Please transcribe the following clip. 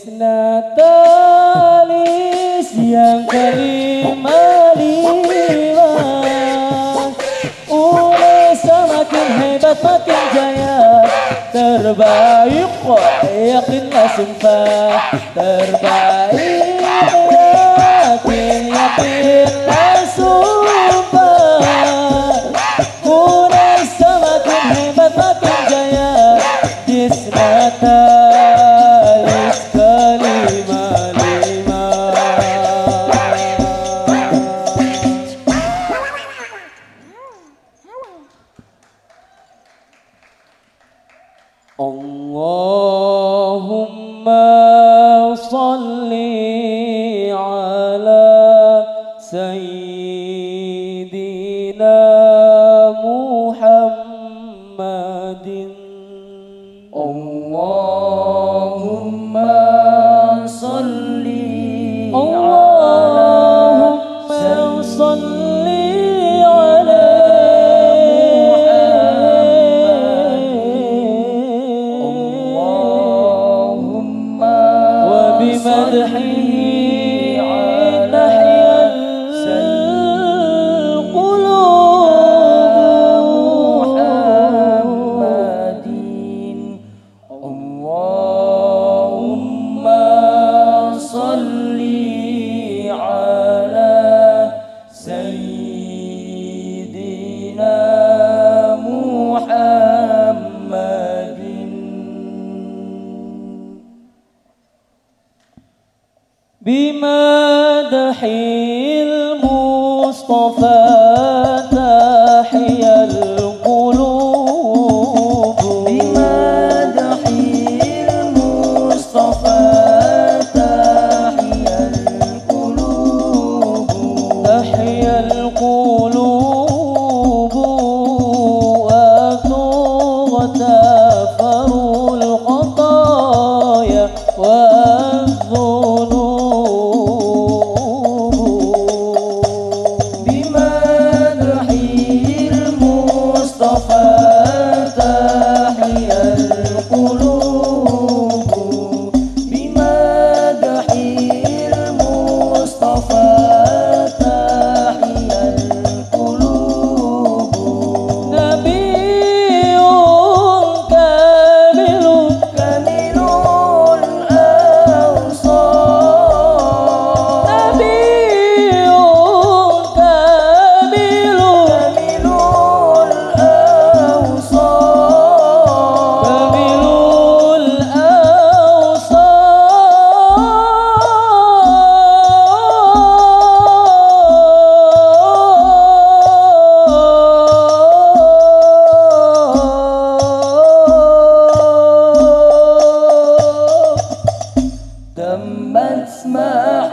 Jesna talis yang kelima lima Ule semakin hebat makin jaya. Terbaik yakinlah sumpah. Terbaik بمدح المصطفى تحيا القلوب. بمدح المصطفى تحيا القلوب. تحيا القلوب. تمت ما